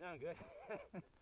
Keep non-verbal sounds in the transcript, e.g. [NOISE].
No, I'm good. [LAUGHS]